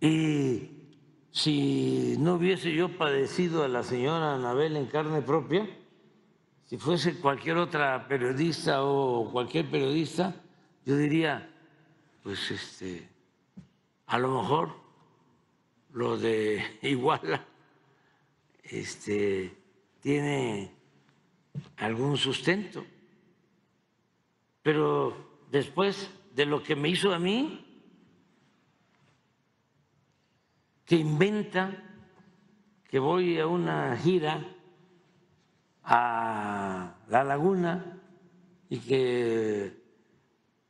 Y si no hubiese yo padecido a la señora Anabel en carne propia, si fuese cualquier otra periodista o cualquier periodista, yo diría, pues este, a lo mejor lo de Iguala este, tiene algún sustento. Pero después de lo que me hizo a mí, que inventa que voy a una gira a La Laguna y que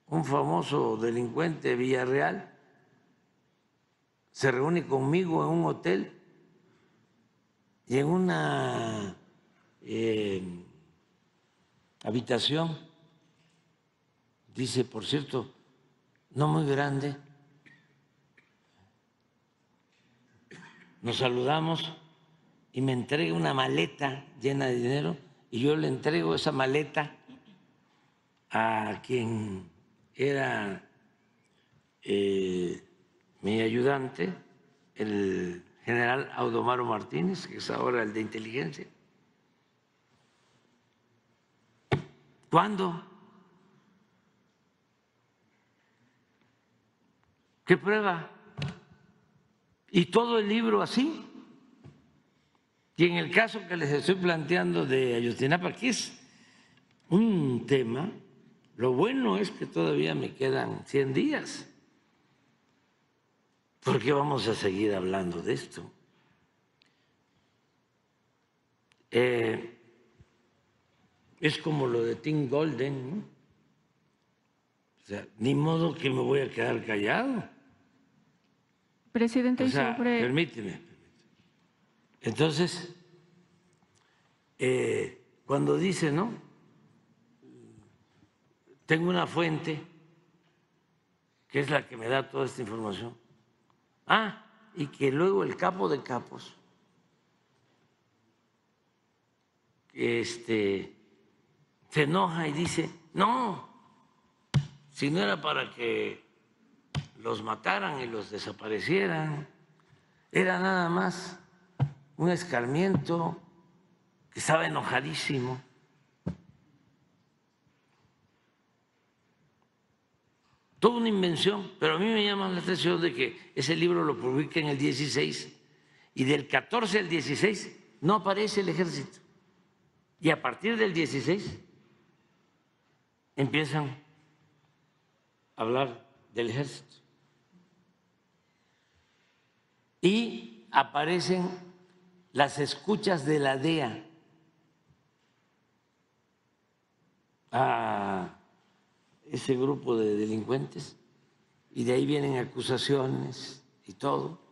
un famoso delincuente de Villarreal se reúne conmigo en un hotel y en una eh, habitación, dice, por cierto, no muy grande, nos saludamos y me entrega una maleta llena de dinero y yo le entrego esa maleta a quien era eh, mi ayudante, el general Audomaro Martínez, que es ahora el de inteligencia. ¿Cuándo? ¿Qué prueba? Y todo el libro así. Y en el caso que les estoy planteando de Ayotzinapa, que es un tema, lo bueno es que todavía me quedan 100 días. ¿Por qué vamos a seguir hablando de esto? Eh, es como lo de Tim Golden, ¿no? O sea, ni modo que me voy a quedar callado. Presidente, O y sea, sobre... permíteme. Entonces, eh, cuando dice, ¿no? Tengo una fuente que es la que me da toda esta información. Ah, y que luego el capo de capos, este, se enoja y dice, no, si no era para que los mataran y los desaparecieran, era nada más un escarmiento, que estaba enojadísimo. Toda una invención, pero a mí me llama la atención de que ese libro lo publica en el 16 y del 14 al 16 no aparece el ejército. Y a partir del 16 empiezan a hablar del ejército. Y aparecen las escuchas de la DEA a ese grupo de delincuentes y de ahí vienen acusaciones y todo.